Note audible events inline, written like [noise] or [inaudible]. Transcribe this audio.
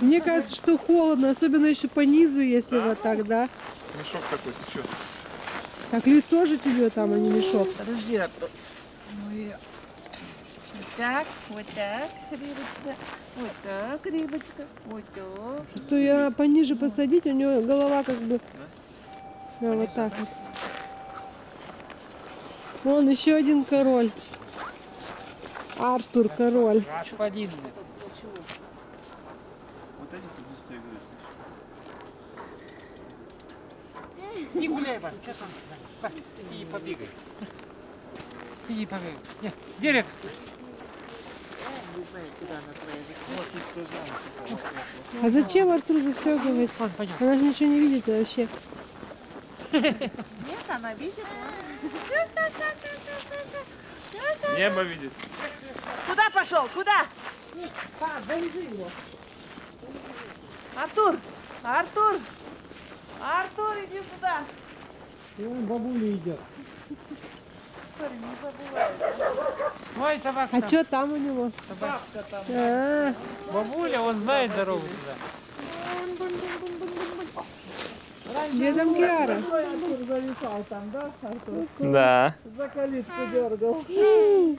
Мне кажется, что холодно, особенно еще по низу, если да? вот так, да? Мешок такой, ты что? Так лицо же тебе там, а не мешок. Подожди, а я... Вот так, вот так, рыбочка, вот так, рыбочка, вот так. Что я пониже посадить, у нее голова как бы... Да, да вот так вот. Вон еще один король. Артур король. Господин. Вот эти тут играют. Не гуляй, Вань, что там? Иди побегай. Иди побегай. Типа, А зачем Артур застегивает? Она же ничего не видит вообще. Нет, она видит. Все, все, все, все, все, все. Небо видит. Куда пошел? Куда? Артур! Артур! Артур, иди сюда! Бабуля идет. Смотри, не забывай. Ой, собака. А там. что там у него? Бабка там. А, Бабуля, он знает дорогу туда. где там Киара? Артур зависал там, да, Артур? Да. За калитку дергал. [laughs]